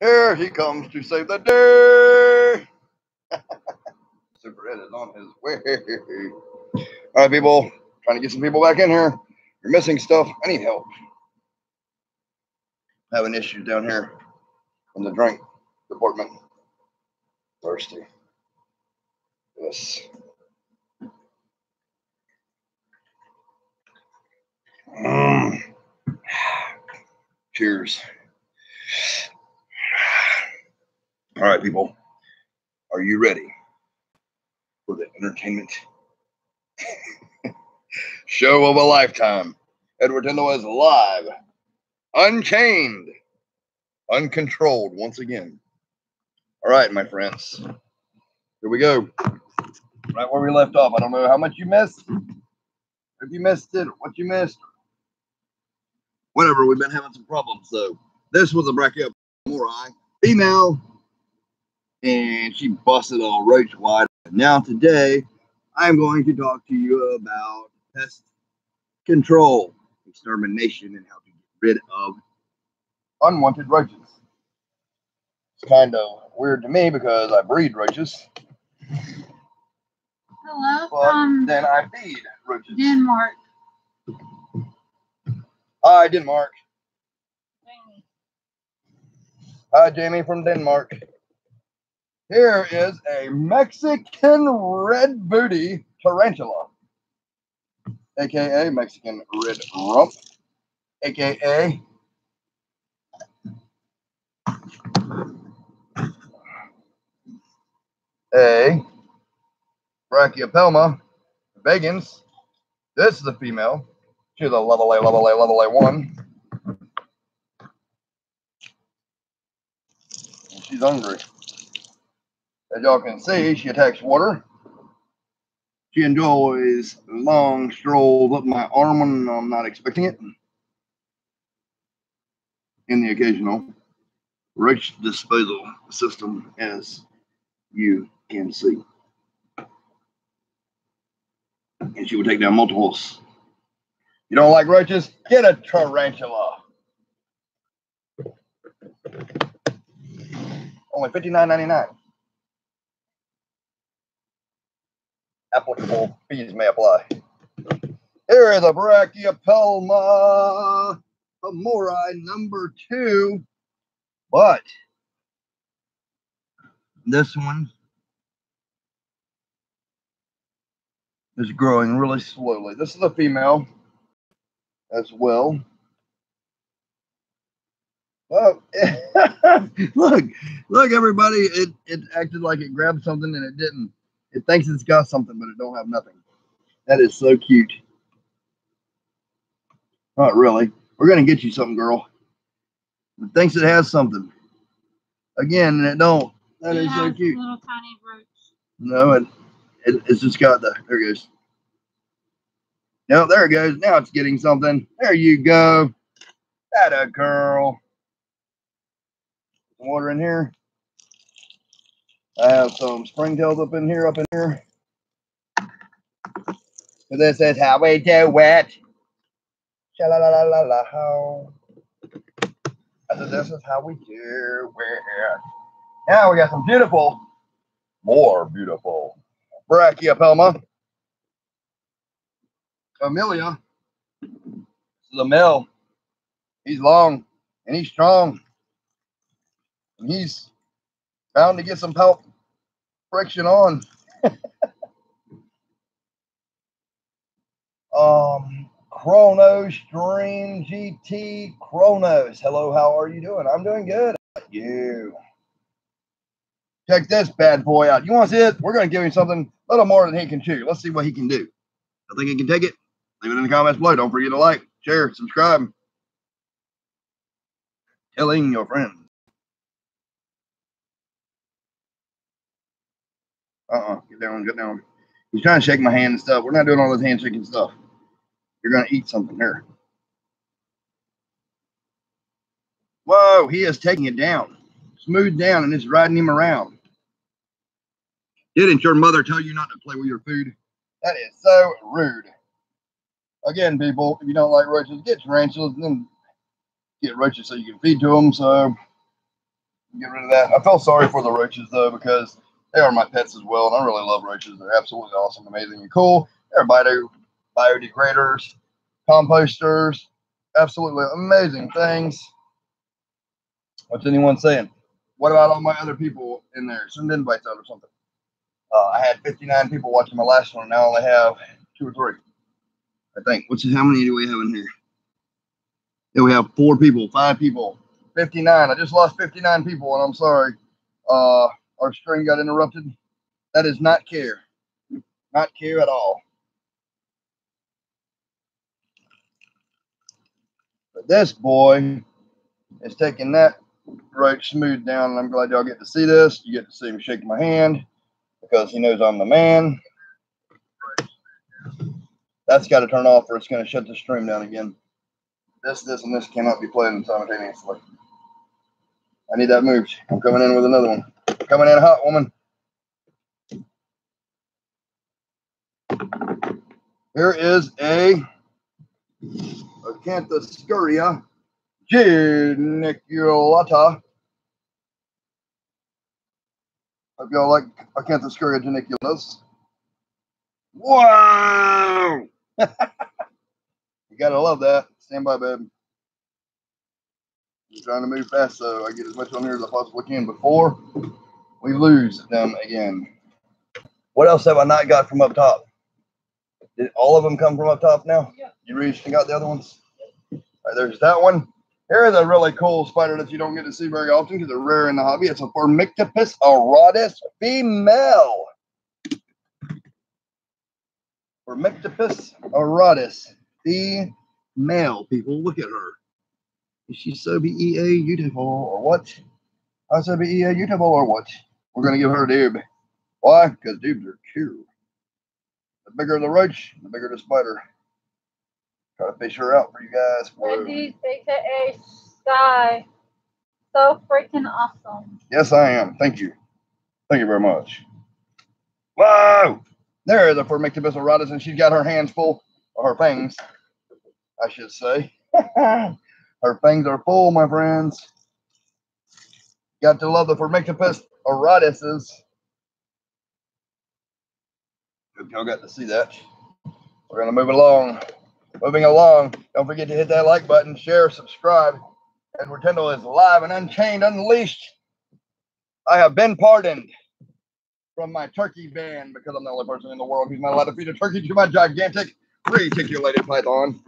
Here he comes to save the day. Super Ed is on his way. All right, people, trying to get some people back in here. You're missing stuff. I need help. Having issues down here in the drink department. Thirsty. Yes. Mm. Cheers. All right, people. Are you ready for the entertainment show of a lifetime? Edward Tyndall is live, unchained, uncontrolled once again. All right, my friends. Here we go. Right where we left off. I don't know how much you missed. If you missed it, what you missed, whatever. We've been having some problems. So this was a brachia morai female, and she busted all roach wide. Now today, I'm going to talk to you about pest control, extermination, and how to get rid of unwanted roaches. It's kind of weird to me because I breed roaches, Hello but from then um, I feed roaches. Denmark. Hi, Denmark. Jamie. Hi, Jamie from Denmark. Here is a Mexican red booty tarantula, aka Mexican red rump, aka a Brachypelma vagans. This is a female. She's a level A, level A, level A one. She's hungry. As y'all can see, she attacks water. She enjoys long strolls up my arm when I'm not expecting it. In the occasional roach disposal system, as you can see. And she will take down multiples. You don't like roaches? Get a tarantula. Only $59.99. Applicable fees may apply. Here is a Brachypelma amori number two. But this one is growing really slowly. This is a female as well. Oh, look, look, everybody! It it acted like it grabbed something and it didn't. It thinks it's got something, but it don't have nothing. That is so cute. Not really. We're gonna get you something, girl. It thinks it has something. Again, and it don't. That It is so cute. Little tiny roach. No, it, it it's just got the there it goes. No, there it goes. Now it's getting something. There you go. That a girl. Water in here. I have some springtails up in here, up in here. So this is how we do it. Sha la la la la la how. This is how we do it. Now we got some beautiful, more beautiful Brachypelma. emilia. This is a male. He's long and he's strong. And he's bound to get some help friction on. um Chronos Stream GT Chronos. Hello, how are you doing? I'm doing good. You. Check this bad boy out. You want to see it? We're going to give him something a little more than he can chew. Let's see what he can do. I think he can take it. Leave it in the comments below. Don't forget to like, share, subscribe. Telling your friends. Uh-uh. Get down, get down. He's trying to shake my hand and stuff. We're not doing all this handshaking stuff. You're going to eat something here. Whoa, he is taking it down. Smooth down and it's riding him around. Didn't your mother tell you not to play with your food? That is so rude. Again, people, if you don't like roaches, get tarantulas and then get roaches so you can feed to them. So Get rid of that. I felt sorry for the roaches though because they are my pets as well, and I really love roaches. They're absolutely awesome, amazing, and cool. They're bio biodegraders, composters, absolutely amazing things. What's anyone saying? What about all my other people in there? Send invites out or something. Uh, I had 59 people watching my last one. Now I only have two or three. I think. What's how many do we have in here? Yeah, we have four people, five people, 59. I just lost 59 people, and I'm sorry. Uh, our string got interrupted. That is not care. Not care at all. But this boy is taking that right smooth down, and I'm glad y'all get to see this. You get to see him shake my hand because he knows I'm the man. That's got to turn off or it's going to shut the stream down again. This, this, and this cannot be played simultaneously. I need that moved. I'm coming in with another one. Coming in hot, woman. Here is a Acanthoscurria geniculata. Hope y'all like Acanthoscurria geniculatus. Wow! you gotta love that. Stand by, babe. I'm trying to move fast so I get as much on here as I possibly can before we lose them again. What else have I not got from up top? Did all of them come from up top now? Yeah. You reached and got the other ones? All right, there's that one. Here is a really cool spider that you don't get to see very often because they're rare in the hobby. It's a Phormictopus auratus female. Phormictopus auratus female. People, look at her. Is she so BEA beautiful or what? I said BEA beautiful or what? We're gonna give her a dib. Why? Because dibs are cute. The bigger the roach, the bigger the spider. Try to fish her out for you guys. Whoa. Wendy's, aka Sky. So freaking awesome. Yes, I am. Thank you. Thank you very much. Whoa! There is a Phormictopus auratus, and she's got her hands full, or her fangs, I should say. her fangs are full, my friends. Got to love the Phormictopus auratuses. Hope y'all got to see that. We're gonna move along. Moving along. Don't forget to hit that like button, share, subscribe. Edward Tyndall is live and unchained, unleashed. I have been pardoned from my turkey ban because I'm the only person in the world who's not allowed to feed a turkey to my gigantic reticulated python.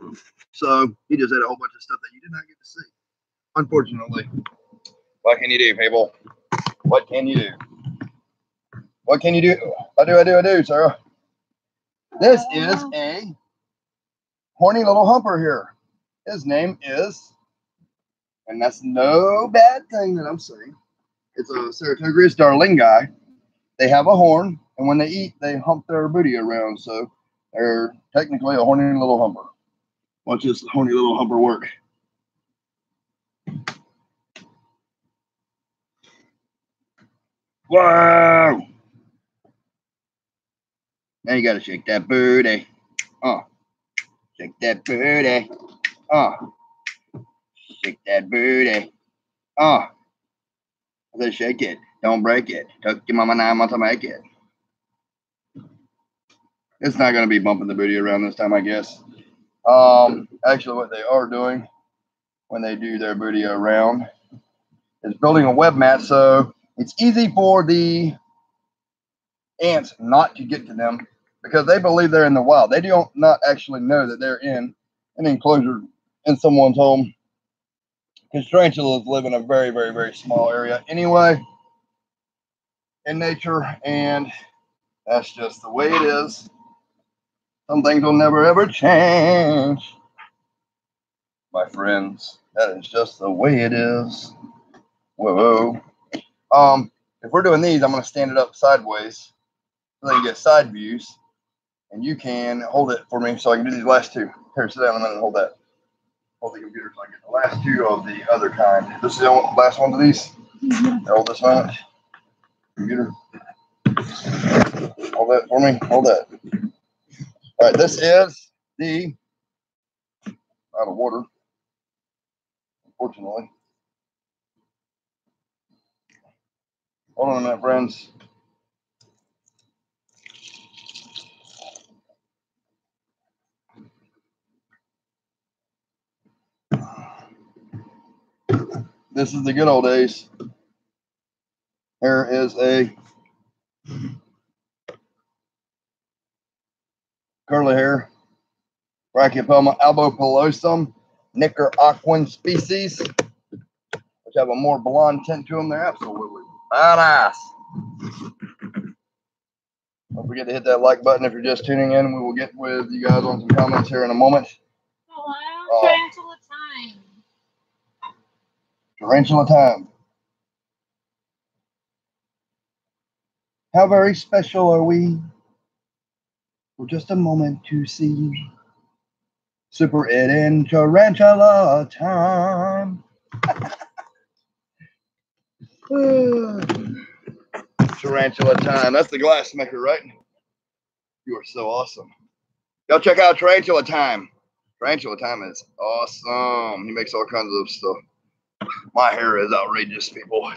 So he just had a whole bunch of stuff that you did not get to see. Unfortunately. What can you do, people? What can you do? What can you do? I do, I do, I do, Sarah. This is a horny little humper here. His name is, and that's no bad thing that I'm saying. It's a Ceratogyrus darlingi. They have a horn, and when they eat, they hump their booty around. So they're technically a horny little humper. Watch this horny little humper work. Wow! Now you gotta shake that booty. Uh. Shake that booty. Uh. Shake that booty. Uh. I said shake it. Don't break it. Took your mama nine months to make it. It's not gonna be bumping the booty around this time, I guess. Um, actually, what they are doing when they do their booty around is building a web mat so it's easy for the ants not to get to them because they believe they're in the wild. They don't not actually know that they're in an enclosure in someone's home. Because tarantulas live in a very, very, very small area anyway in nature, and that's just the way it is. Some things will never ever change. My friends, that is just the way it is. Whoa. Um, if we're doing these, I'm going to stand it up sideways so they can get side views. And you can hold it for me so I can do these last two. Here, sit down a minute and hold that. Hold the computer so I can get the last two of the other kind. This is the last one of these. Hold this moment. Computer. Hold that for me. Hold that. All right, this is the out of water, unfortunately. Hold on a minute, friends. This is the good old days. Here is a curly hair, Brachypelma albopilosum, Nicaraguan species, which have a more blonde tint to them. They're absolutely badass. Don't forget to hit that like button if you're just tuning in. We will get with you guys on some comments here in a moment. Hello, Oh. Uh, tarantula time. Tarantula time. How very special are we? For just a moment to see. Super Ed and Tarantula time. Tarantula time. That's the glass maker, right? You are so awesome. Go check out Tarantula time. Tarantula time is awesome. He makes all kinds of stuff. My hair is outrageous, people.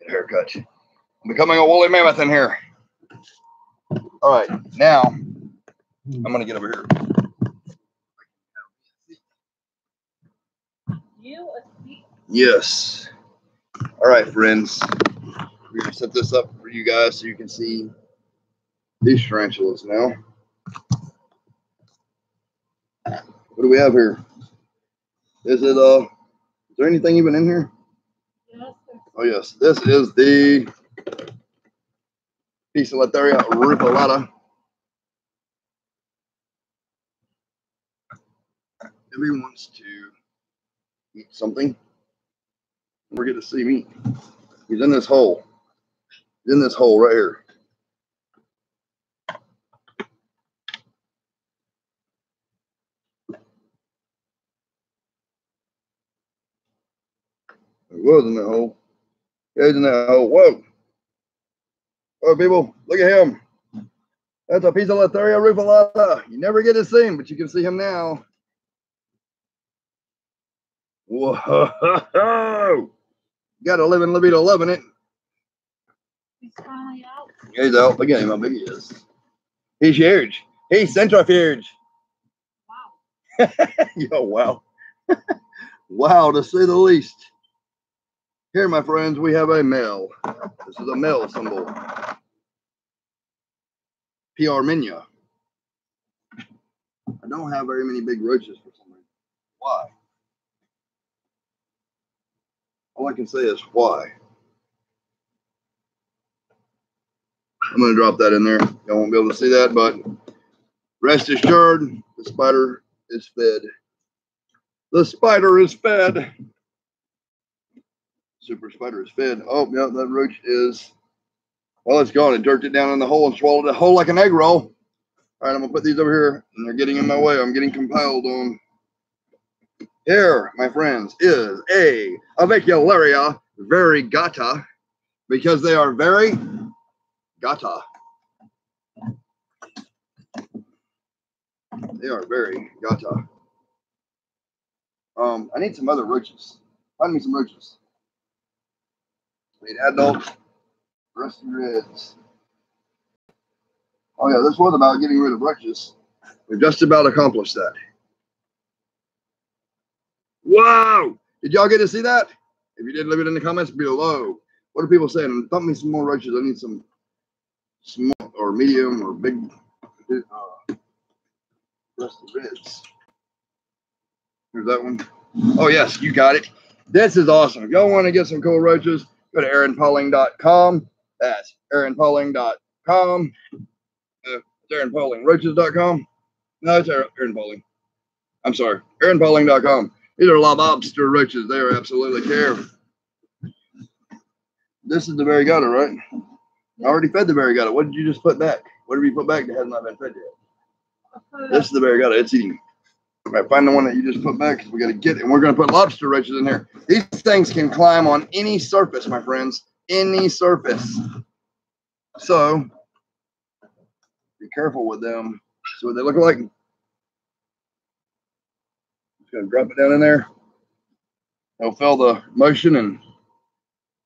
Get a haircut. I'm becoming a woolly mammoth in here. All right, now I'm gonna get over here. You a seat. Yes. All right, friends. We're gonna set this up for you guys so you can see these tarantulas now. What do we have here? Is it uh? Is there anything even in here? Yes. Oh yes, this is the piece Poecilotheria rufilata. Everyone wants to eat something. We're going to see me. He's in this hole. He's in this hole right here. He was in that hole. He's in that hole. Whoa. Whoa, people, look at him. That's a Poecilotheria rufilata. You never get to see him, but you can see him now. Whoa. Got to live in libido loving it. He's finally out. He's out. Look at him, how big he is. He's huge. He's centrifuge. Wow. Yo, wow. wow, to say the least. Here, my friends, we have a male. This is a male symbol. P. irminia. I don't have very many big roaches for some reason. Why? All I can say is why. I'm going to drop that in there. Y'all won't be able to see that, but rest assured, the spider is fed. The spider is fed. Super spider is fed. Oh, yeah, that roach is, well, it's gone. It jerked it down in the hole and swallowed it whole like an egg roll. All right, I'm going to put these over here, and they're getting in my way. I'm getting compiled on. Here, my friends, is a Avicularia variegata because they are very gata. They are very gata. Um, I need some other roaches. Find me some roaches. Need adult rusty reds. Oh yeah, this was about getting rid of roaches. We've just about accomplished that. Wow! Did y'all get to see that? If you did, leave it in the comments below. What are people saying? Thump me some more roaches. I need some small or medium or big uh, rusty reds. Here's that one. Oh, yes, you got it. This is awesome. If y'all want to get some cool roaches, go to aaronpauling.com. That's aaronpauling.com. Uh, aaronpaulingroaches.com. No, it's Aaron. I'm sorry, These are lobster roaches. They are absolutely care. This is the variegata, right? I already fed the variegata. What did you just put back? Whatever you put back that has not been fed yet. This is the variegata. It's eating. All right, find the one that you just put back we got to get it. And we're going to put lobster roaches in here. These things can climb on any surface, my friends. Any surface. So be careful with them. See what they look like. Gonna drop it down in there. I'll feel the motion and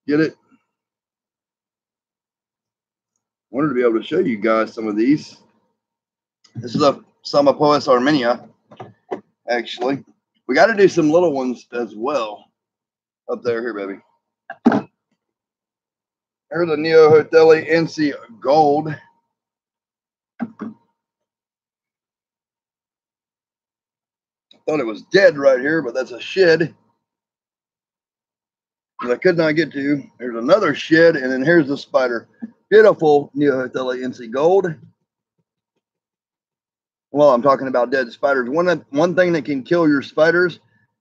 get it. Wanted to be able to show you guys some of these. This is a Psalmopoeus irminia, actually. We got to do some little ones as well. Up there, here, baby. Here's a Neoholothele incei Gold. Thought it was dead right here, but that's a shed that I could not get to. There's another shed, and then here's the spider. Beautiful Neoholothele incei Gold. Well, I'm talking about dead spiders. One one thing that can kill your spiders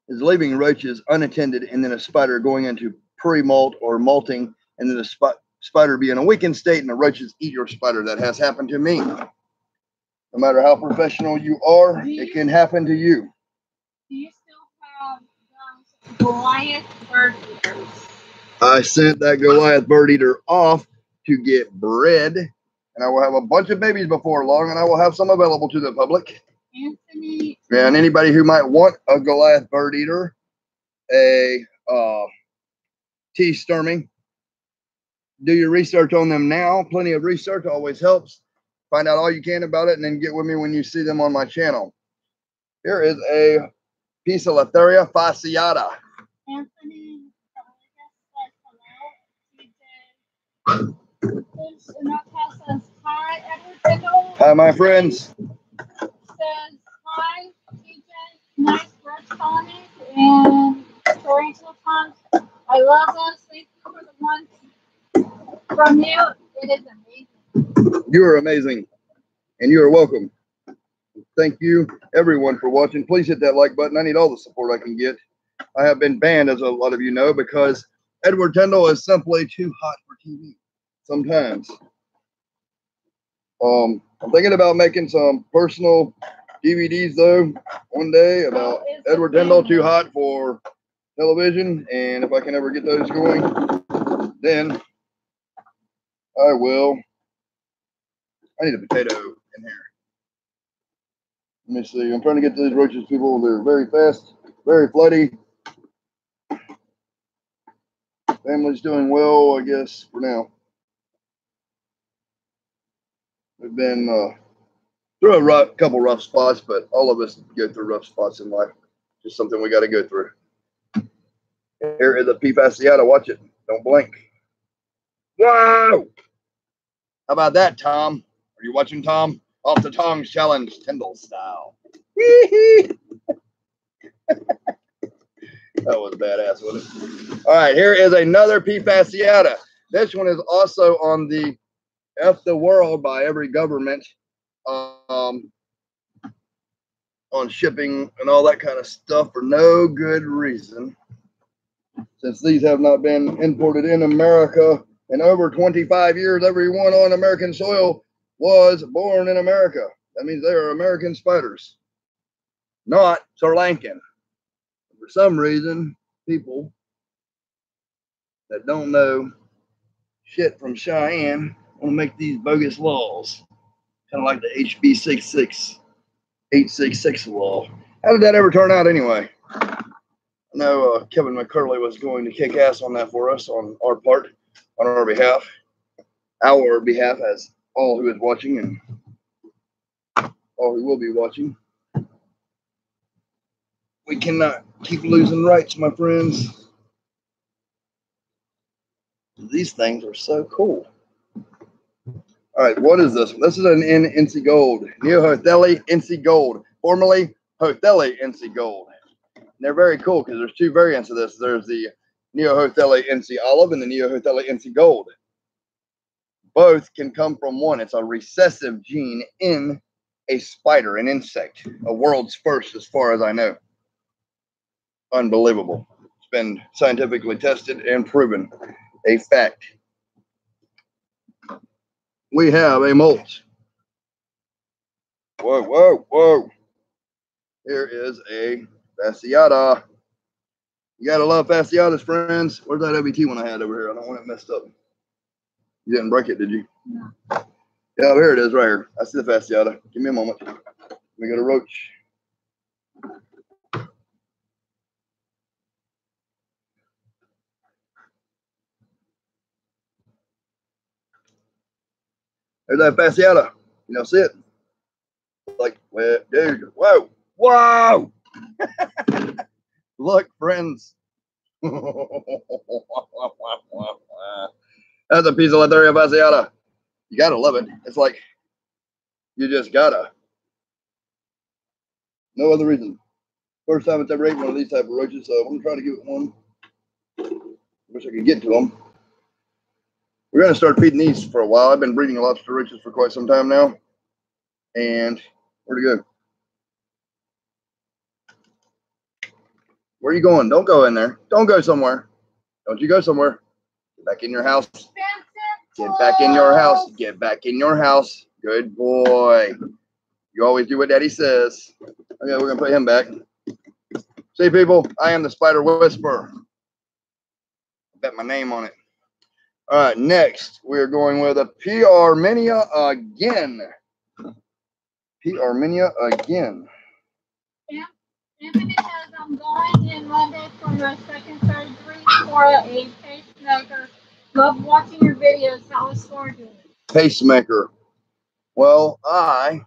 is leaving roaches unattended, and then a spider going into pre-molt or molting, and then the sp- spider be in a weakened state, and the roaches eat your spider. That has happened to me. No matter how professional you are, it can happen to you. Do you still have those Goliath bird eaters? I sent that Goliath bird eater off to get bred, and I will have a bunch of babies before long, and I will have some available to the public. Anthony. And anybody who might want a Goliath bird eater, a uh, tea sturming, do your research on them now. Plenty of research always helps. Find out all you can about it, and then get with me when you see them on my channel. Here is a Poecilotheria fasciata. Anthony. Rodriguez says hello. TJ. There's enough house says hi. Edward Tyndall Hi, my friends. says hi. TJ. Nice bird colonies and tarantula ponds. I love those. Thank you for the ones from you. It is amazing. You are amazing, and you are welcome. Thank you, everyone, for watching. Please hit that like button. I need all the support I can get. I have been banned, as a lot of you know, because Edward Tyndall is simply too hot for TV. Sometimes. Um, I'm thinking about making some personal DVDs though one day about Edward Tyndall too hot for television, and if I can ever get those going, then I will. I need a potato in here. Let me see. I'm trying to get to these roaches people. They're very fast, very flighty. Family's doing well, I guess, for now. We've been uh, through a rough, couple rough spots, but all of us go through rough spots in life. Just something we got to go through. Here is a P. fasciata. Watch it. Don't blink. Wow! How about that, Tom? Are you watching, Tom? Off the tongs challenge, Tyndall style. That was badass, wasn't it? All right, here is another P. fasciata. This one is also on the F the world by every government um, on shipping and all that kind of stuff for no good reason. Since these have not been imported in America in over 25 years, everyone on American soil was born in America. That means they are American spiders, not Sri Lankan. For some reason, people that don't know shit from Cheyenne want to make these bogus laws, kind of like the HB 66 866 law. How did that ever turn out anyway? I know uh, Kevin McCurley was going to kick ass on that for us on our part, on our behalf, our behalf as all who is watching and all who will be watching. We cannot keep losing rights, my friends. These things are so cool. All right, what is this? This is an NC Gold, Neoholothele incei Gold, formerly Holothele incei Gold. And they're very cool because there's two variants of this. There's the Neoholothele incei Olive and the Neoholothele incei Gold. Both can come from one. It's a recessive gene in a spider, an insect, a world's first, as far as I know. Unbelievable. It's been scientifically tested and proven. A fact we have a molt. Whoa, whoa, whoa. Here is a fasciata. You gotta love fasciatas, friends. Where's that OBT one I had over here? I don't want it messed up. You didn't break it, did you? No. Yeah, here it is right here. I see the fasciata. Give me a moment. Let me go to Roach. That fasciata. You know, see it? Like, well, dude, whoa, whoa. Look, friends. That's a Poecilotheria fasciata. You gotta love it. It's like you just gotta. No other reason. First time it's ever ate one of these type of roaches, so I'm gonna try to give it one. Wish I could get to them. We're gonna start feeding these for a while. I've been breeding lobster roaches for quite some time now, and where'd it go? Where are you going? Don't go in there. Don't go somewhere. Don't you go somewhere. Get back in your house. Get back in your house. Get back in your house. Good boy. You always do what daddy says. Okay, we're going to put him back. See, people, I am the spider whisperer. I bet my name on it. All right, next, we're going with a P. irminia again. P. irminia again. Anthony says I'm going in Monday for my second surgery for a pacemaker. Love watching your videos. How is Score doing? Pacemaker. Well, I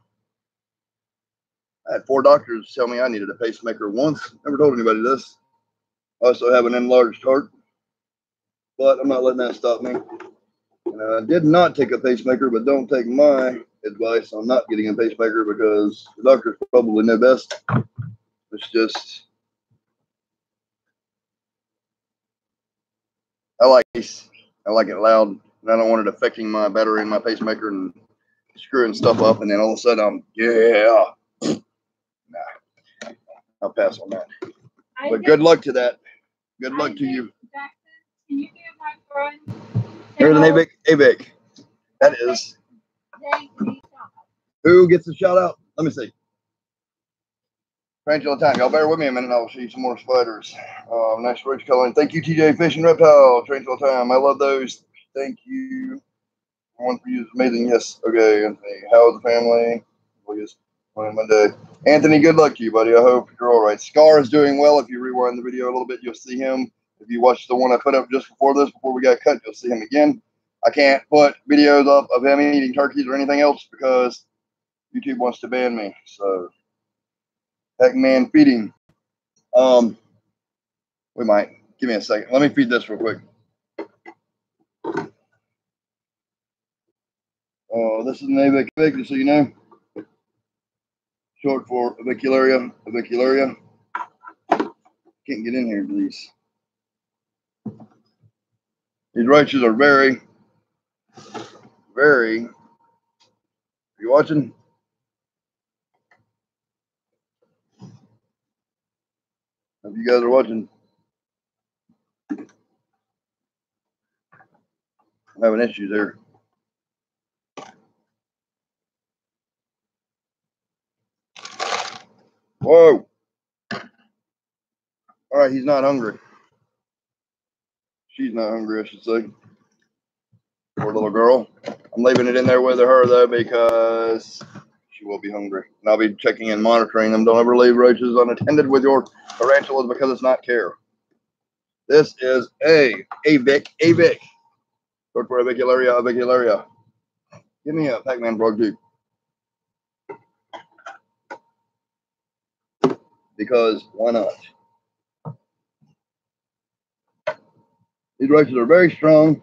I had four doctors tell me I needed a pacemaker once. Never told anybody this. I also have an enlarged heart, but I'm not letting that stop me. And I did not take a pacemaker, but don't take my advice on not getting a pacemaker because the doctors probably know best. It's just I like I like it loud, and I don't want it affecting my battery and my pacemaker and screwing stuff up. And then all of a sudden, I'm yeah. Nah, I'll pass on that. I But good luck to that. Good I luck to you. Jackson, can you friend? Here's an AVIC. AVIC. That is Jay a shout out? who gets the shout out. Let me see. Tarantula time. Y'all bear with me a minute. I'll show you some more spiders. Uh, nice roach coloring. Thank you, TJ Fish and Reptile. Tarantula time. I love those. Thank you. One for you is amazing. Yes. Okay, Anthony. How is the family? On Monday. Anthony, good luck to you, buddy. I hope you're all right. Scar is doing well. If you rewind the video a little bit, you'll see him. If you watch the one I put up just before this, before we got cut, you'll see him again. I can't put videos up of him eating turkeys or anything else because YouTube wants to ban me. So, Pac-Man feeding. Um, we might. Give me a second. Let me feed this real quick. Oh, this is an avicularia, so you know. Short for avicularia. Avicularia. Can't get in here, please. These roaches are very, very. Are you watching? Hope you guys are watching. I'm having issues there. Whoa. All right, he's not hungry. She's not hungry, I should say. Poor little girl. I'm leaving it in there with her though because she will be hungry. And I'll be checking and monitoring them. Don't ever leave roaches unattended with your tarantulas because it's not care. This is a avic, avic. For avicularia, avicularia. Give me a Pac-Man frog. Because why not? These roaches are very strong.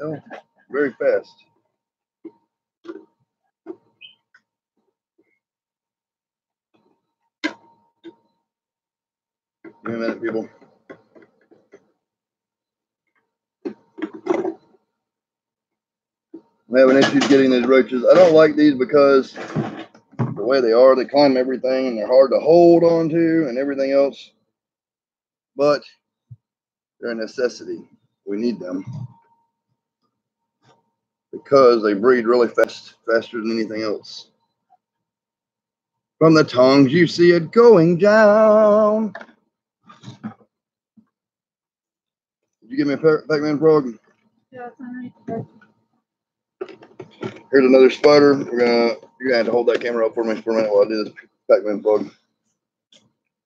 Well, very fast. Give me a minute, people. I'm having issues getting these roaches. I don't like these because the way they are, they climb everything and they're hard to hold on to and everything else. But they're a necessity. We need them because they breed really fast, faster than anything else. From the tongues, you see it going down. Did you give me a Pac- Pac-Man frog? Yeah, it's underneath the Here's another spider. We're gonna you're gonna have to hold that camera up for me for a minute while I do this Pac-Man frog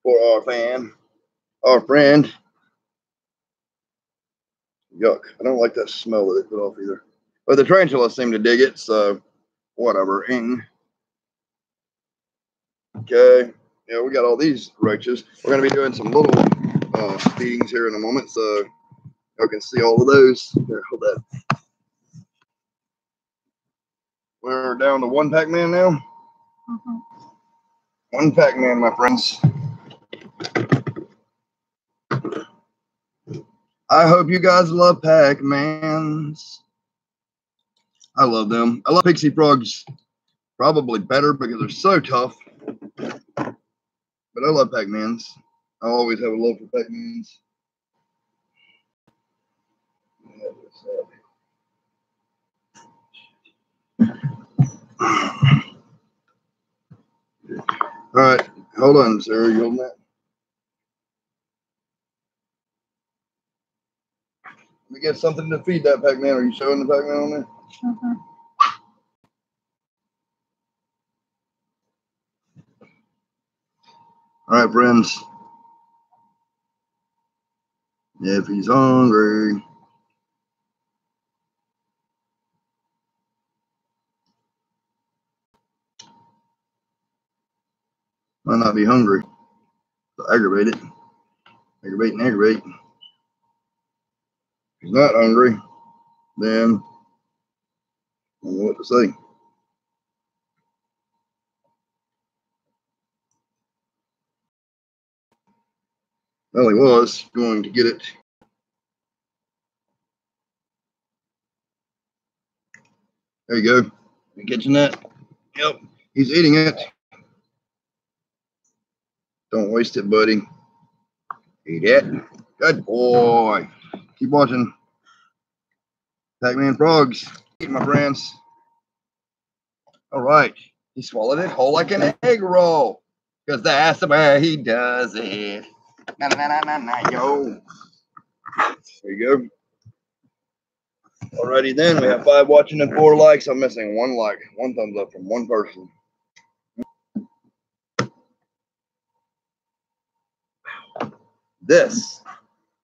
for our fan, our friend. Yuck. I don't like that smell that they put off either. But the tarantulas seem to dig it, so whatever. Ing. Okay. Yeah, we got all these roaches. We're to be doing some little uh, feedings here in a moment, so y'all can see all of those. Here, hold that. We're down to one Pac-Man now. Mhm. One Pac-Man, my friends. I hope you guys love Pac-Mans. I love them. I love Pixie Frogs probably better because they're so tough. But I love Pac-Mans. I always have a love for Pac-Mans. All right, hold on, Sarah. You holding that? We get something to feed that Pac-Man. Are you showing the Pac-Man on there? Mhm. All right, friends. If he's hungry. Might not be hungry. So aggravate it. Aggravate and aggravate. If he's not hungry, then I don't know what to say. Well, he was going to get it. There you go. You catching that? Yep. He's eating it. Don't waste it, buddy. Eat it. Good boy. Keep watching. Pac-Man frogs. Eat my friends. All right. He swallowed it whole like an egg roll. Because that's the way he does it. Na na na na na yo. There you go. Alrighty then, we have five watching and four likes. I'm missing one like, one thumbs up from one person. This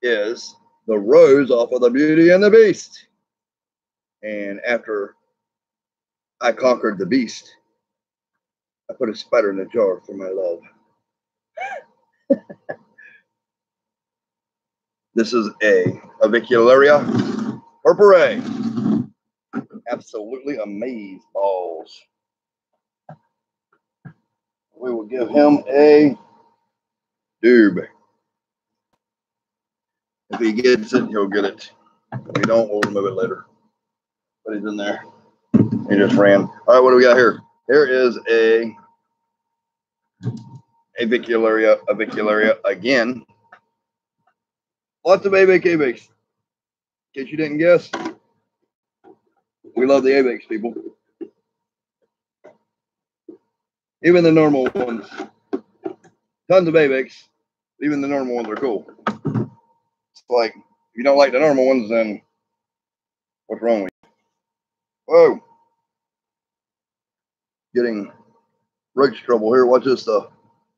is the rose off of the Beauty and the Beast. And after I conquered the beast, I put a spider in a jar for my love. This is a avicularia purpura. Absolutely amaze balls. We will give him a doob. If he gets it, he'll get it. If he don't, we'll remove it later. But he's in there. He just ran. All right, what do we got here? Here is a avicularia, avicularia again. Lots of ABAC ABACs. In case you didn't guess, we love the ABACs, people. Even the normal ones. Tons of ABACs. Even the normal ones are cool. Like, if you don't like the normal ones, then what's wrong with you? Whoa. Getting roach trouble here. Watch this stuff.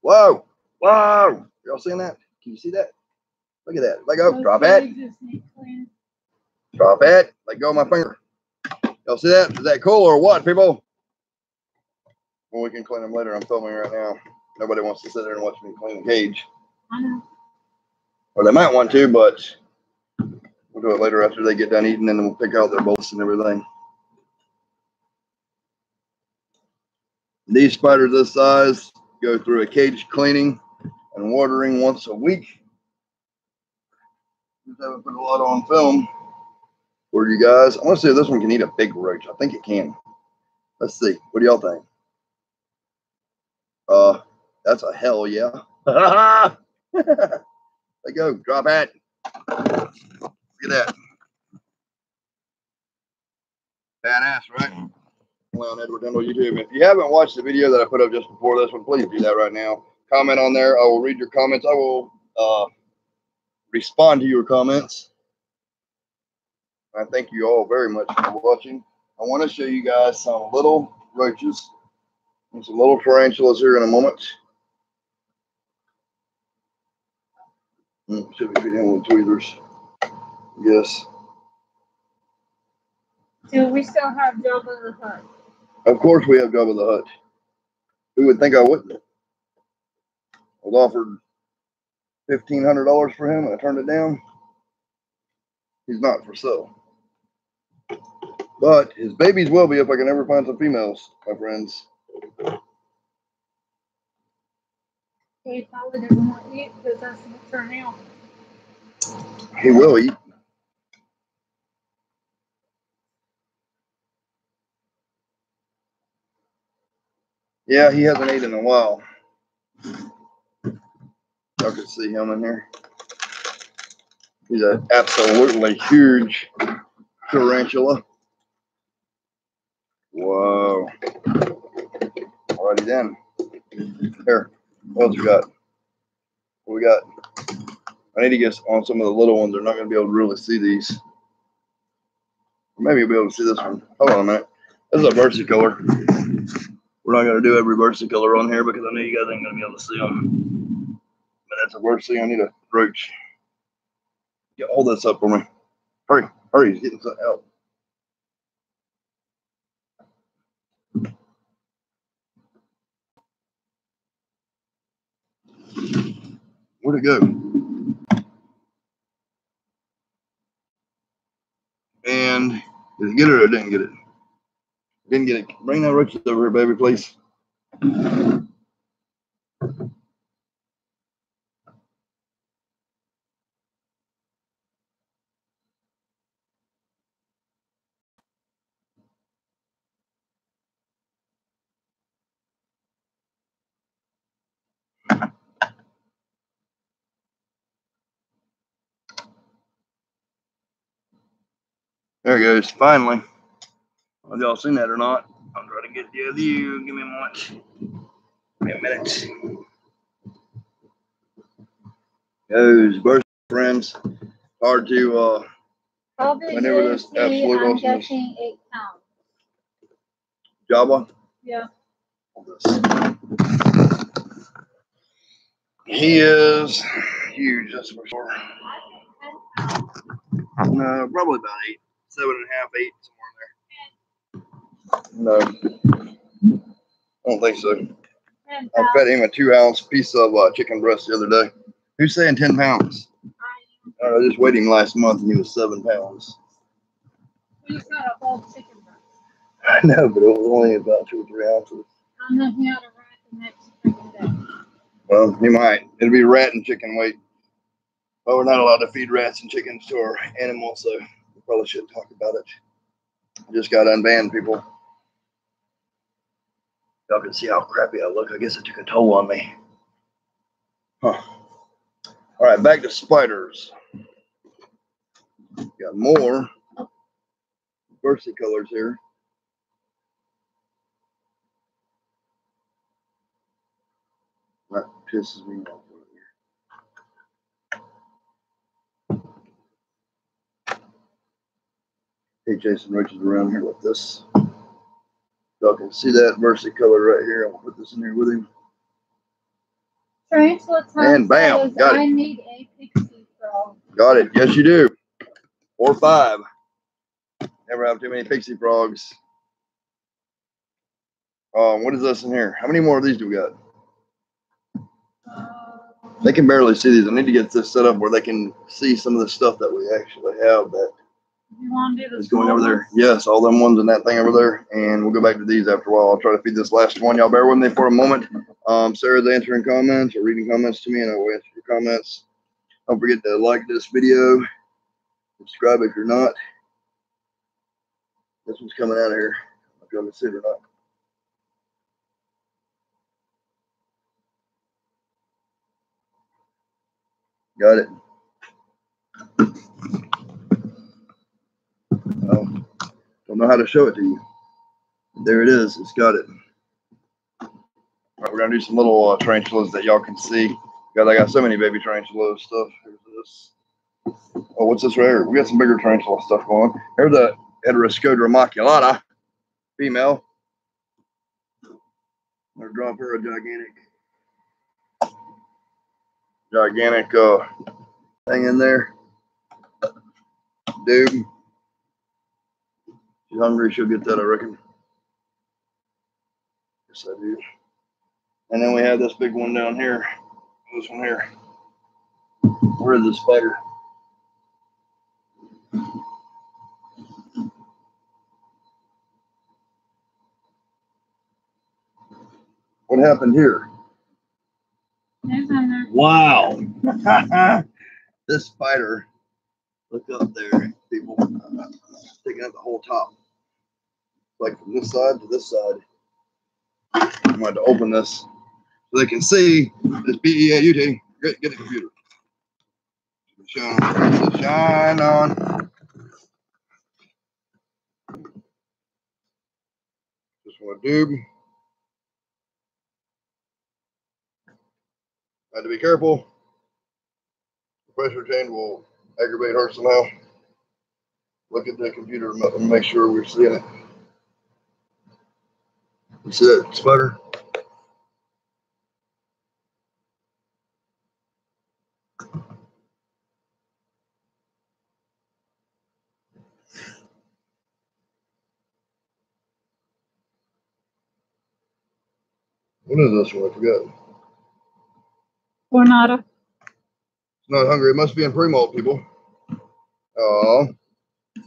Whoa. Whoa. Y'all seeing that? Can you see that? Look at that. Let go. Those Drop it. legs just need cleaning. Drop it. Let go of my finger. Y'all see that? Is that cool or what, people? Well, we can clean them later. I'm filming right now. Nobody wants to sit there and watch me clean the cage. I know. Or they might want to, but we'll do it later after they get done eating, and then we'll pick out their bolts and everything. These spiders this size go through a cage cleaning and watering once a week. Just haven't put a lot on film for you guys. I want to see if this one can eat a big roach. I think it can. Let's see. What do y'all think? Uh, that's a hell yeah. Let go. Drop it. Look at that. Badass, right? Well, Edward Tyndall YouTube. If you haven't watched the video that I put up just before this one, please do that right now. Comment on there. I will read your comments. I will uh, respond to your comments. I thank you all very much for watching. I want to show you guys some little roaches and some little tarantulas here in a moment. Should be feeding with tweezers. Yes. Do we still have Jabba the Hutt? Of course, we have Jabba the Hutt. Who would think I wouldn't? I was offered fifteen hundred dollars for him, and I turned it down. He's not for sale. But his babies will be if I can ever find some females, my friends. He probably doesn't want to eat because that's turn out. He will eat. Yeah, he hasn't eaten in a while. Y'all can see him in here. He's an absolutely huge tarantula. Whoa. Alrighty then. Here, what else we got? What we got? I need to get on some of the little ones. They're not going to be able to really see these. Maybe you'll be able to see this one. Hold on a minute. This is a versicolor. We're not going to do every versicolor on here because I know you guys ain't going to be able to see them. But that's a versicolor. I need a roach. Get all this up for me. Hurry, hurry. He's getting something out. Where'd it go? And did it get it or didn't get it? Didn't get it. Bring that roaches over here, baby, please. There it goes. Finally. Have y'all seen that or not? I'm trying to get the other you. Give me a moment. Give me a minute. Those birth friends. Hard to uh big Whenever is this absolute I'm awesomeness- guessing eight pounds. Jabba. Yeah. He is huge, that's for sure. I think 10 pounds. No, probably about eight, seven and a half, eight, somewhere in there. No, I don't think so. I fed him a two ounce piece of uh, chicken breast the other day. Who's saying 10 pounds? I I just weighed him last month and he was seven pounds. We just got a whole chicken breast. I know, but it was only about two or three ounces. And then he had a rat the next freaking day. Well, he might. It'll be rat and chicken weight. But we're not allowed to feed rats and chickens to our animals, so we probably shouldn't talk about it. I Just got unbanned, people. Y'all can see how crappy I look. I guess it took a toll on me. Huh. All right, back to spiders. Got more versicolors here. That pisses me off. over here. Hey, Jason is around here with this. Y'all can see that versicolor right here. I'll put this in here with him. Tarantula And bam, says, got it. I need a pixie frog. Got it. Yes, you do. Or five. Never have too many pixie frogs. Um, what is this in here? How many more of these do we got? They can barely see these. I need to get this set up where they can see some of the stuff that we actually have that you want to do the is going over there. Yes, all them ones in that thing over there. And we'll go back to these after a while. I'll try to feed this last one. Y'all bear with me for a moment. Um, Sarah's answering comments or reading comments to me, and I will answer your comments. Don't forget to like this video. Subscribe if you're not. This one's coming out of here. I'm trying to see it or not. Got it. Um, don't know how to show it to you. There it is. It's got it. All right, we're gonna do some little uh, tarantulas that y'all can see. God, I got so many baby tarantula stuff. Here's this. Oh, what's this right here? We got some bigger tarantula stuff going. Here's the Heteroscodra maculata, female. Gonna drop her a gigantic, gigantic uh, thing in there. Dude. She's hungry. She'll get that, I reckon. Yes, I do. And then we have this big one down here. This one here. Where is the spider? What happened here? There's in there. Wow. this spider, look up there, people, taking out the whole top. Like from this side to this side. I'm going to open this so they can see this B-E-A-U-T. Get, get the computer. Shine. Shine on. Just want to doob. Had to be careful. The pressure change will aggravate her somehow. Look at the computer and make sure we're seeing it. You see that spider? What is this one? I forgot. Ornata. It's not hungry. It must be in pre-molt, people. Oh,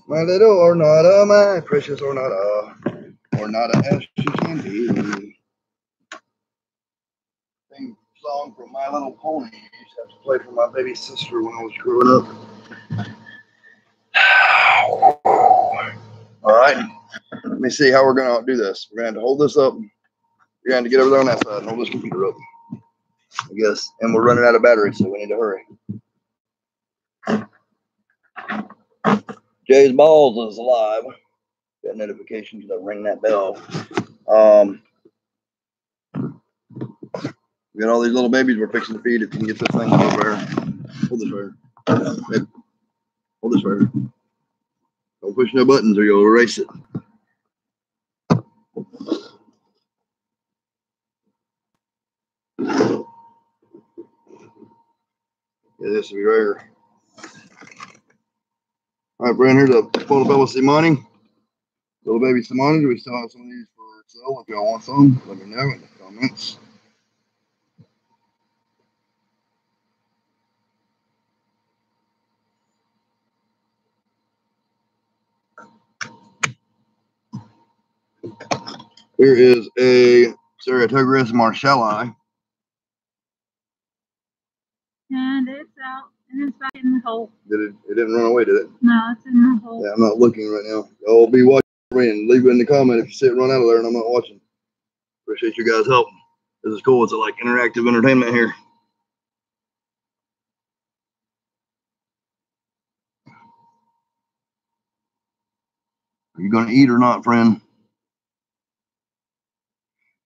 my little Ornata, my precious Ornata. not as she can be. Song from My Little Pony. I used to have to play for my baby sister when I was growing up. All right. Let me see how we're going to do this. We're going to hold this up. You're going to get over there on that side and hold this computer up. I guess. And we're running out of battery, so we need to hurry. Jay's Balls is alive. Got notification I ring that bell. Um, we got all these little babies we're fixing to feed. If you can get this thing over there. Hold this right here. Hold this right here. Don't push no buttons or you'll erase it. Yeah, this will be here. All right, Brandon, here's a Pterinopelma sazimai. Little baby Simani. We still have some of these for sale. If y'all want some, let me know in the comments. Here is a Ceratogyrus marshalli. And it's out. And it's back in the hole. Did it? It didn't run away, did it? No, it's in the hole. Yeah, I'm not looking right now. I'll be watching and leave it in the comment if you see it run out of there and I'm not watching. Appreciate you guys' help. This is cool. It's like interactive entertainment here. Are you going to eat or not, friend?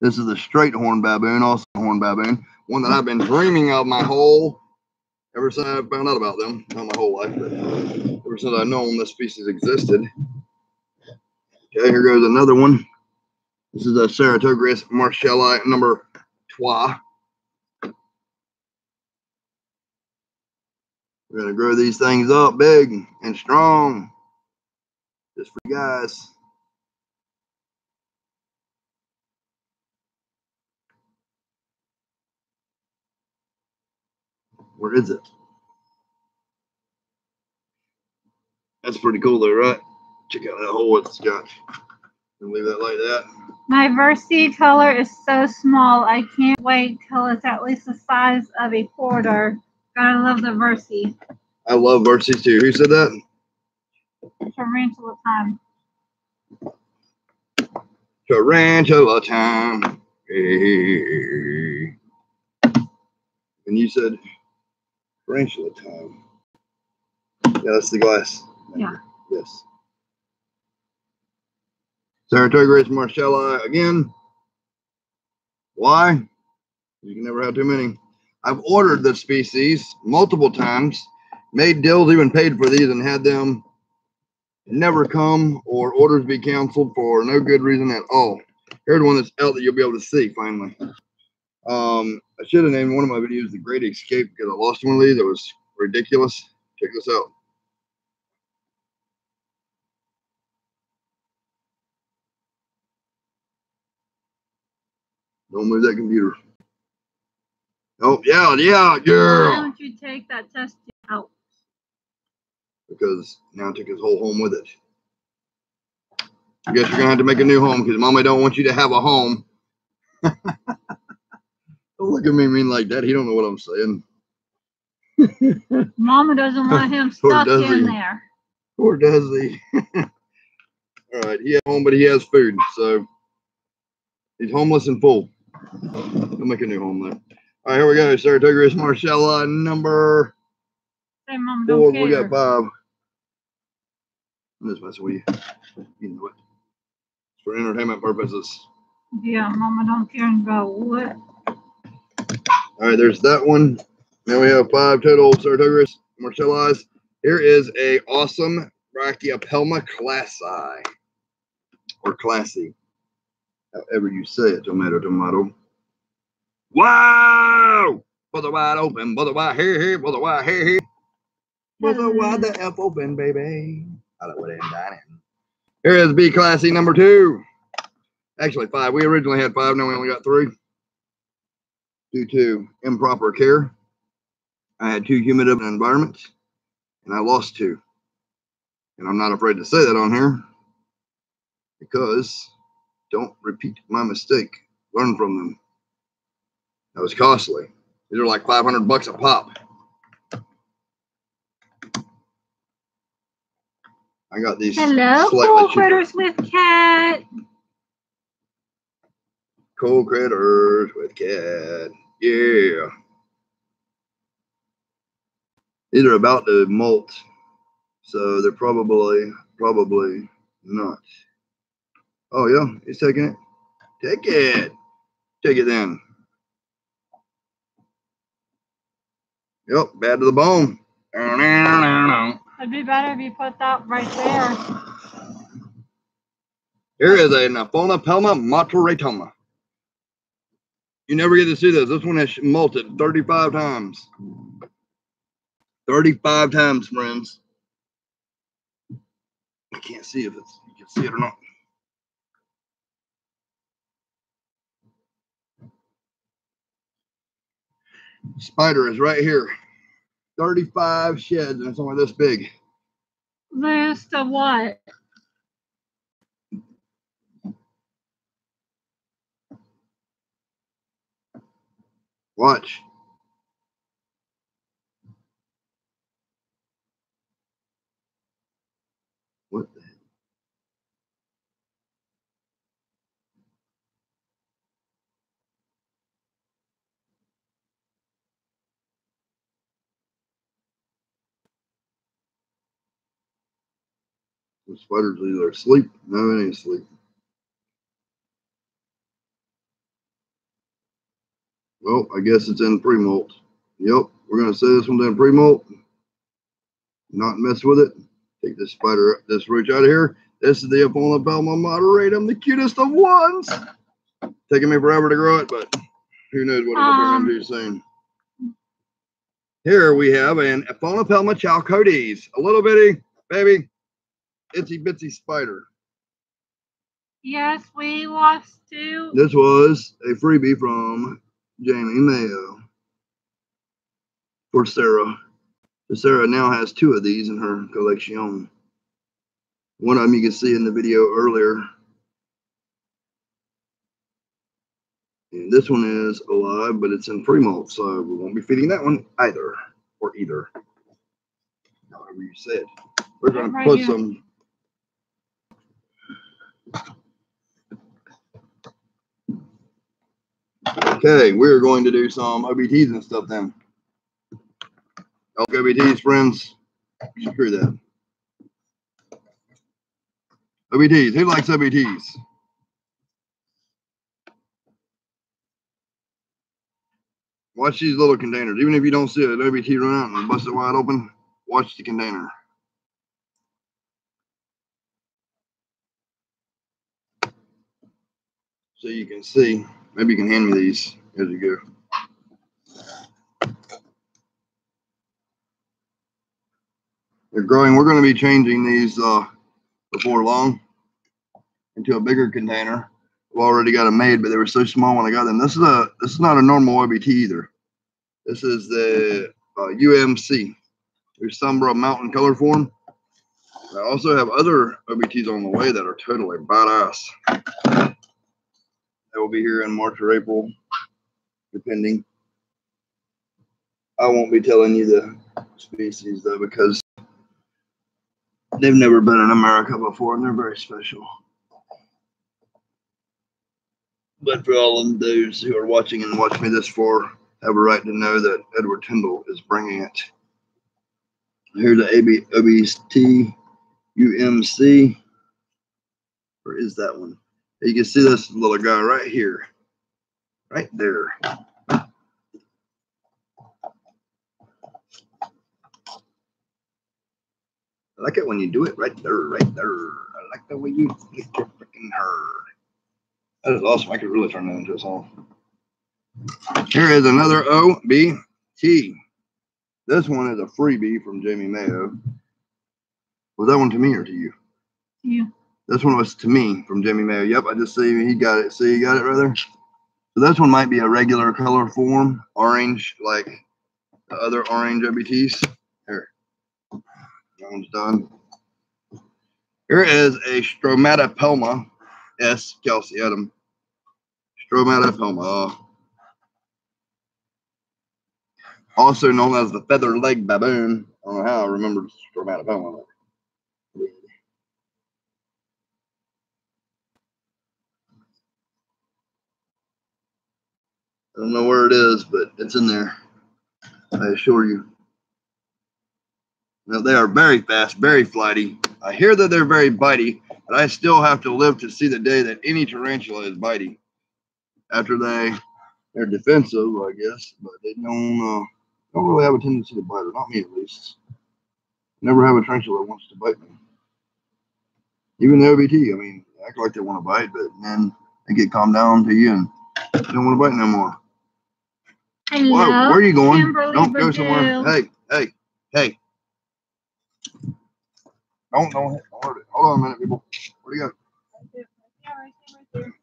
This is a straight horn baboon, also horn baboon, one that I've been dreaming of my whole, ever since I found out about them, not my whole life, but ever since I've known this species existed. Okay, here goes another one. This is a Ceratogyrus marshalli number trois. We're gonna grow these things up big and strong, just for you guys. Where is it? That's pretty cool though, right? Check out that hole it's got. And leave that like that. My Versicolor is so small. I can't wait till it's at least the size of a quarter. Gotta love the Versi. I love Verses too. Who said that? Tarantula time. Tarantula time. Hey. And you said tarantula time. Yeah, that's the glass. Yeah. Yes. Ceratogyrus marshalli again. Why? You can never have too many. I've ordered this species multiple times, made deals, even paid for these, and had them never come or orders be canceled for no good reason at all. Here's one that's out that you'll be able to see finally. Um, I should have named one of my videos The Great Escape because I lost one of these. It was ridiculous. Check this out. Don't move that computer. Oh, yeah, yeah, girl. Why don't you take that test out? Because now it took his whole home with it. I guess you're gonna have to make a new home because mommy don't want you to have a home. don't look at me mean like that. He don't know what I'm saying. Mama doesn't want him stuck in he? there. Or does he? All right, he at home, but he has food, so he's homeless and full. He'll make a new home though. All right, here we go. Ceratogyrus marshalli number Say, Mama four. don't We care. got five. I'm just messing with you. You know it. For entertainment purposes. Yeah, Mama don't care about what? All right, there's that one. Now we have five total Ceratogyrus marshallis. Here is a awesome Brachypelma classi, or classy, however you say it, tomato, tomato. Wow! Brother wide open, brother wide here, here, brother wide here, here. Brother wide the F open, baby. I don't. Here is B classy number two. Actually, five. We originally had five, now we only got three due to improper care. I had two humid environments and I lost two. And I'm not afraid to say that on here because don't repeat my mistake. Learn from them. That was costly. These are like 500 bucks a pop. I got these Hello, cool critters with cat. Cool critters with cat. Yeah. These are about to molt, so they're probably probably not. Oh yeah, he's taking it. Take it. Take it then. Yep, bad to the bone. It'd be better if you put that right there. Here is a Aphonopelma moderatum. You never get to see this. This one has molted 35 times. 35 times, friends. I can't see if it's you can see it or not. Spider is right here. 35 sheds and it's only this big. List of what? Watch. What the The spider's either Sleep. No, it ain't asleep. Well, I guess it's in pre-molt. Yep, we're gonna say this one's in pre-molt. Not mess with it. Take this spider, this roach out of here. This is the Aphonopelma moderatum, the cutest of ones. Taking me forever to grow it, but who knows what it'll Um, turn into soon. Here we have an Aphonopelma chalcodes, a little bitty baby itsy bitsy spider. Yes, we lost two. This was a freebie from Jamie Mayo for Sarah. So Sarah now has two of these in her collection. One of them you can see in the video earlier. And this one is alive, but it's in pre-molt, so we won't be feeding that one either, or either. However you say it. We're gonna put here. some Okay, we're going to do some OBTs and stuff then. OBTs, friends. Screw that. OBTs. Who likes OBTs? Watch these little containers. Even if you don't see an OBT run out and bust it wide open, watch the container. So you can see. Maybe you can hand me these as you go. They're growing. We're going to be changing these uh, before long into a bigger container I've already got them made, but they were so small when I got them. This is a this is not a normal OBT either. This is the uh, UMC, Usambara Mountain Color Form. I also have other OBTs on the way that are totally badass. They will be here in March or April, depending. I won't be telling you the species though because they've never been in America before and they're very special. But for all of those who are watching and watch me this far, have a right to know that Edward Tyndall is bringing it. Here's the AB, OBT UMC. Where is that one? You can see this little guy right here. Right there. I like it when you do it right there, right there. I like the way you lick your freaking hair. That is awesome. I could really turn that into a song. Here is another OBT. This one is a freebie from Jamie Mayo. Was that one to me or to you? Yeah. This one was to me from Jimmy Mayo. Yep, I just see he got it. See, you got it right there. So this one might be a regular color form, orange, like the other orange OBTs. Here, that one's done. Here is a Stromatopelma S. calceatum. Stromatopelma, also known as the feather leg baboon. I don't know how I remember Stromatopelma. I don't know where it is, but it's in there. I assure you. Now they are very fast, very flighty. I hear that they're very bitey, but I still have to live to see the day that any tarantula is bitey. After they, they're defensive, I guess, but they don't uh, don't really have a tendency to bite, or not me at least. Never have a tarantula that wants to bite me. Even the OBT, I mean, act like they want to bite, but then they get calmed down to you and don't want to bite no more. Hello. Whoa, where are you going? Kimberly don't go somewhere. Hey, hey, hey. Don't, don't, hit- it. Hold on a minute, people. Where do you go? Right right there, right there.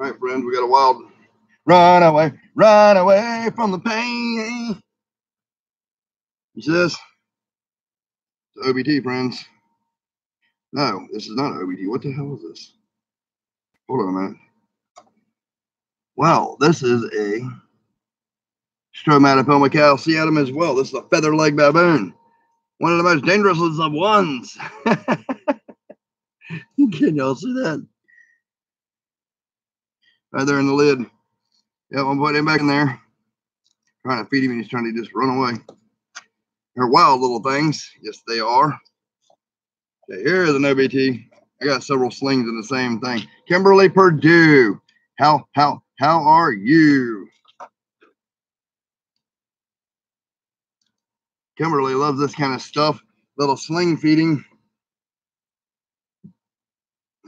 All right, friends, we got a wild run away, run away from the pain. You see this? It's OBT, friends. No, this is not OBT. What the hell is this? Hold on a minute. Wow, this is a Stromatopelma calceatum as well. This is a feather leg baboon. One of the most dangerous of ones. Can y'all see that? Right there in the lid. Yep, I'm putting him back in there. Trying to feed him and he's trying to just run away. They're wild little things. Yes, they are. Okay, here is an OBT. I got several slings in the same thing. Kimberly Purdue. How how how are you? Kimberly loves this kind of stuff. Little sling feeding.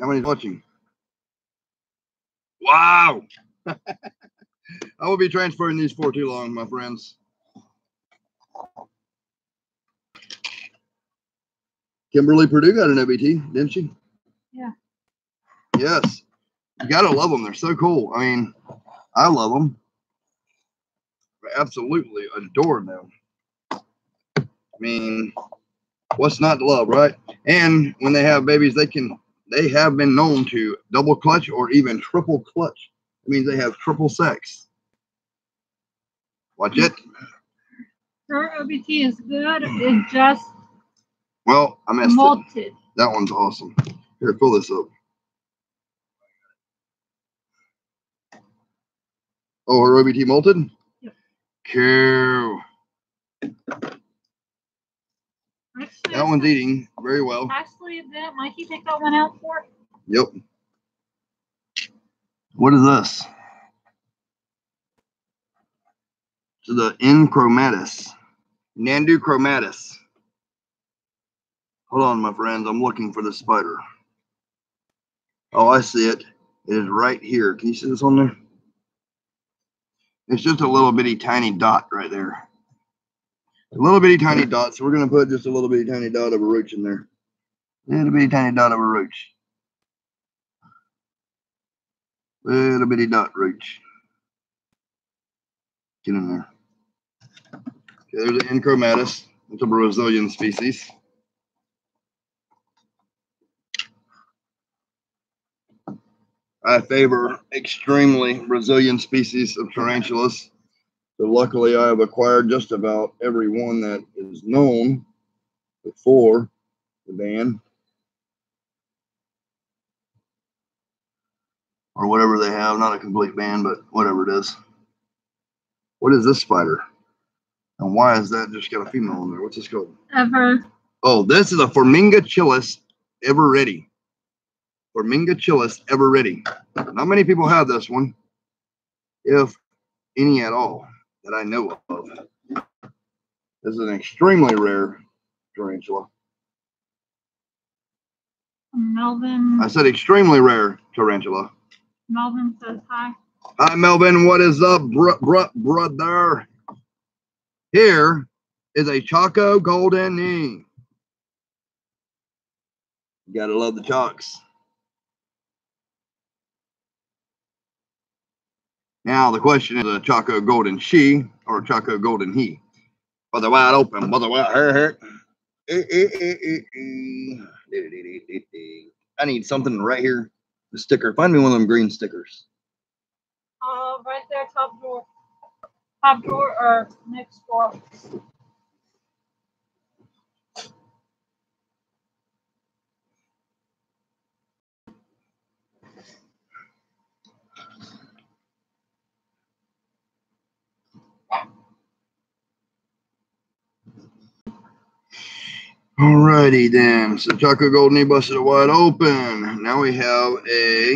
How many's watching? Wow. I will be transferring these for too long, my friends. Kimberly Purdue got an OBT, didn't she? Yes. You gotta love them. They're so cool. I mean, I love them. I absolutely adore them. I mean, what's not to love, right? And when they have babies, they can they have been known to double clutch or even triple clutch. It means they have triple sex. Watch it. Her OBT is good. It just Well, I missed it. molted. That one's awesome. Here, pull this up. Oh, her OBT molted? Yep. Actually, That one's eating very well. Actually, that Mikey take that one out for. Yep. What is this? To the Enchromatus. Nhandu chromatus. Hold on, my friends. I'm looking for the spider. Oh, I see it. It is right here. Can you see this on there? It's just a little bitty tiny dot right there. A little bitty tiny dot. So we're going to put just a little bitty tiny dot of a roach in there. Little bitty tiny dot of a roach. Little bitty dot roach. Get in there. Okay, there's an Enchromatus. It's a Brazilian species. I favor extremely Brazilian species of tarantulas. So luckily I have acquired just about every one that is known before the ban. Or whatever they have, not a complete ban, but whatever it is. What is this spider? And why is that just got a female in there? What's this called? Ever. Oh, this is a chillis ever ready. Formiga chillis ever ready. Not many people have this one, if any at all, that I know of. This is an extremely rare tarantula. Melvin. I said extremely rare tarantula. Melvin says hi. Hi, Melvin. What is up, br- br- brother? Here is a Chaco Golden Knee. You gotta love the chalks. Now the question is a Chaco Golden She or a Chaco Golden He? Brother wide open, brother wide. Eh, eh, eh, eh, eh. I need something right here. The sticker. Find me one of them green stickers. Uh, right there, top drawer. Top drawer or next drawer. Alrighty then. So Chaco Golden busted it wide open. Now we have a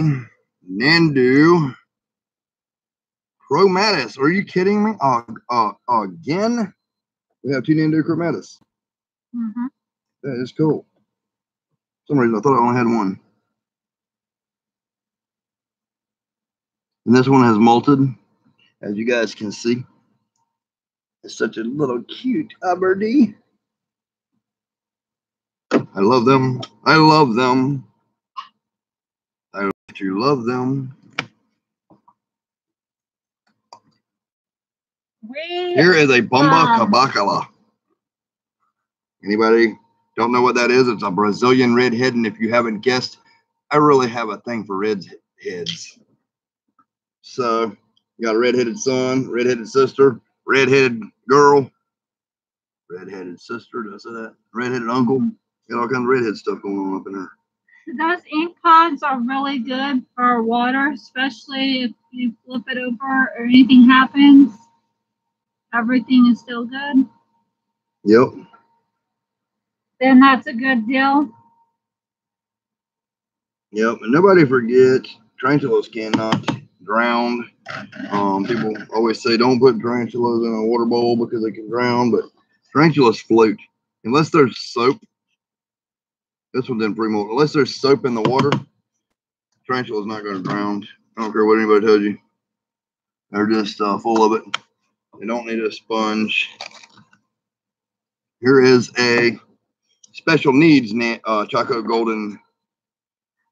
Nhandu Chromatus. Are you kidding me? Uh, uh, again? We have two Nhandu Chromatus. Mm-hmm. That is cool. For some reason I thought I only had one. And this one has molted, as you guys can see. It's such a little cute Aberdeen. I love them. I love them. I do love them. We Here is a Bumba Um. Cabacala. Anybody don't know what that is? It's a Brazilian redhead, and if you haven't guessed, I really have a thing for red heads. So you got a redheaded son, redheaded sister, redheaded girl, redheaded sister. Did I say that? Redheaded uncle. Got all kinds of redhead stuff going on up in there. those ink pods are really good for water, especially if you flip it over or anything happens. Everything is still good. Yep. Then that's a good deal. Yep, and nobody forgets tarantulas cannot drown. Um, people always say don't put tarantulas in a water bowl because they can drown, but tarantulas float unless there's soap. This one didn't pre-molt. Unless there's soap in the water, tarantula's not going to drown. I don't care what anybody tells you. They're just uh, full of it. They don't need a sponge. Here is a special needs na- uh, Chaco Golden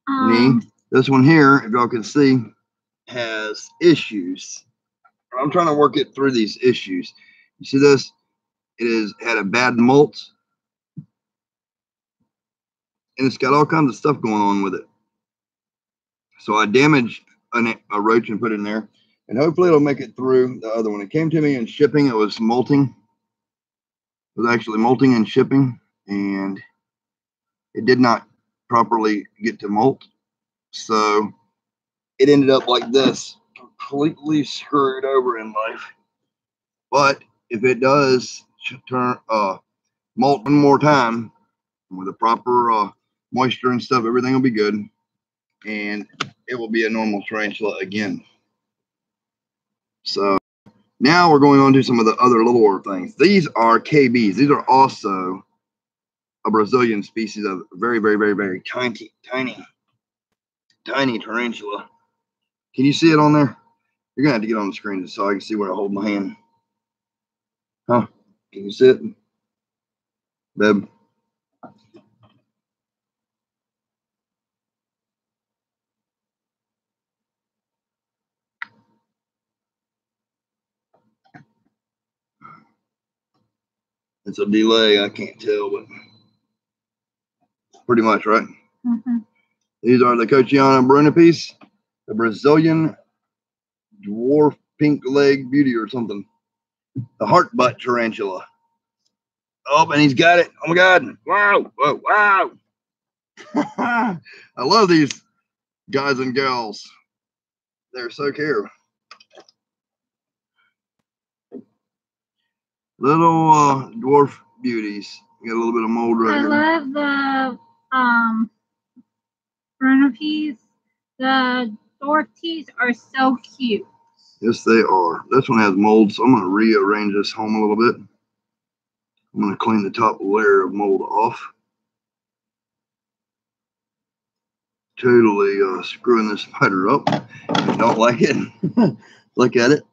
Um, this one here, if y'all can see, has issues. I'm trying to work it through these issues. You see this? It has had a bad molt. And it's got all kinds of stuff going on with it. So I damaged an, a roach and put it in there. And hopefully it'll make it through the other one. It came to me in shipping. It was molting. It was actually molting and shipping. And it did not properly get to molt. So it ended up like this, completely screwed over in life. But if it does turn uh molt one more time with a proper uh, moisture and stuff, everything will be good, and it will be a normal tarantula again. So now we're going on to some of the other little things. These are KBs. These are also a Brazilian species of very, very, very, very tiny, tiny, tiny tarantula. Can you see it on there? You're gonna have to get on the screen so I can see where I hold my hand. Huh? Can you see it? Babe. It's a delay. I can't tell, but pretty much, right? Mhm. These are the Kochiana Brunnipes, the Brazilian dwarf pink leg beauty or something. The heart butt tarantula. Oh, and he's got it. Oh my God. Wow. Whoa, wow. I love these guys and gals. They're so cute. Little uh, dwarf beauties. Got a little bit of mold right I here. love the um Brunnipes. The Dorties are so cute. Yes, they are. This one has mold, so I'm going to rearrange this home a little bit. I'm going to clean the top layer of mold off. Totally uh, screwing this spider up. If you don't like it, look at it.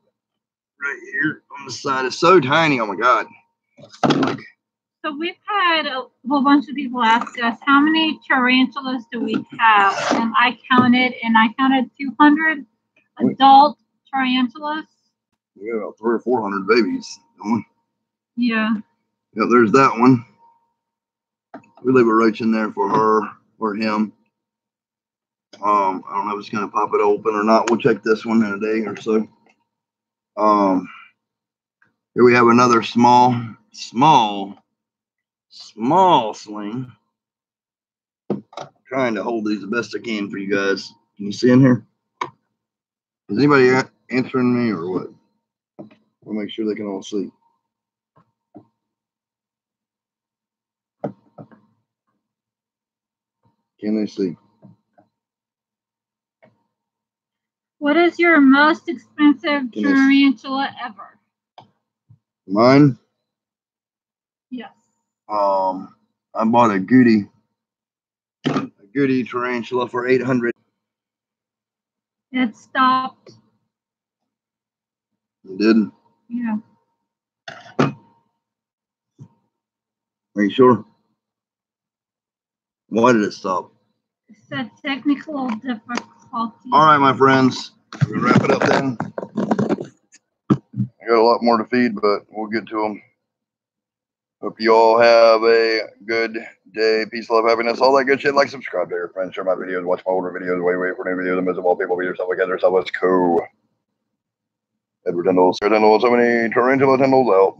Right here on the side. It's so tiny. Oh my God. Like, So we've had a whole bunch of people ask us how many tarantulas do we have, and I counted, and I counted 200 adult tarantulas. we got about three or 400 babies. don't we? Yeah. Yeah, there's that one. We leave a roach in there for her or him. Um, I don't know if it's gonna pop it open or not. We'll check this one in a day or so. Um, here we have another small, small, small sling. Trying to hold these the best I can for you guys. Can you see in here? Is anybody answering me or what? We'll make sure they can all see. Can they see? What is your most expensive Can I s- tarantula ever? Mine, Yes. um, I bought a Goody, a Goody tarantula for 800. It stopped. It didn't. Yeah. Are you sure? Why did it stop? It's a technical difficulty. All right, my friends, we're gonna wrap it up then. I got a lot more to feed, but we'll get to them. Hope you all have a good day. Peace, love, happiness, all that good shit. Like, subscribe to your friends, share my videos, watch my older videos, wait, wait for new videos, and all people, be yourself together. So let's go. Edward Tendles, Edward Tendles, so many tarantula tendrils out.